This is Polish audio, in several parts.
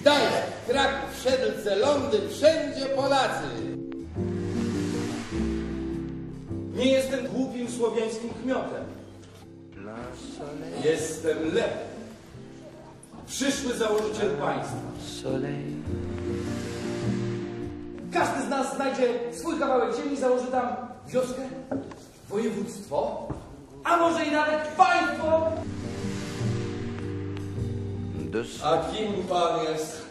Gdańsk, Kraków, Siedlce, Londyn, wszędzie Polacy. Nie jestem głupim słowiańskim kmiotem. Jestem Lech. Przyszły założyciel państwa. Każdy z nas znajdzie swój kawałek ziemi i założy tam wioskę, województwo, a może i nawet państwo. A kim pan jest?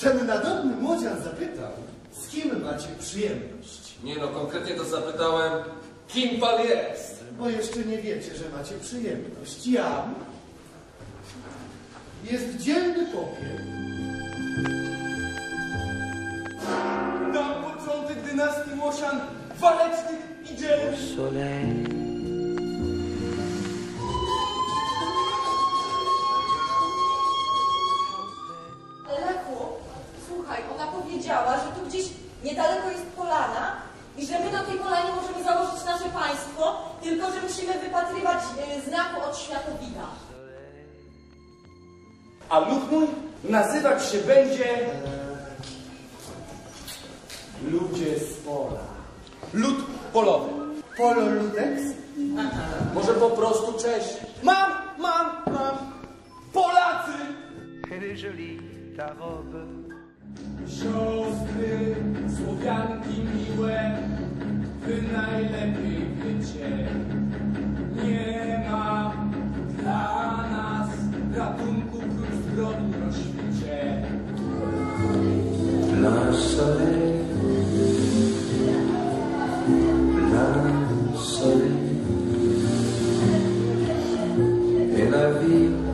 Ten nadobny młodzian zapytał, z kim macie przyjemność? Nie no, konkretnie to zapytałem, kim pan jest? Bo jeszcze nie wiecie, że macie przyjemność. Jam jest dzielny popiel. Dam początek dynastii Łosian, walecznych i dzielnych. Niedaleko jest polana i że my na tej polanie możemy założyć nasze państwo, tylko że musimy wypatrywać e, znaku od światowida. A lud mój nazywać się będzie Ludzie z pola. Lud polowy. Polo Ludex? Może po prostu cześć. Mam, mam, mam. Polacy! Siostry, la vie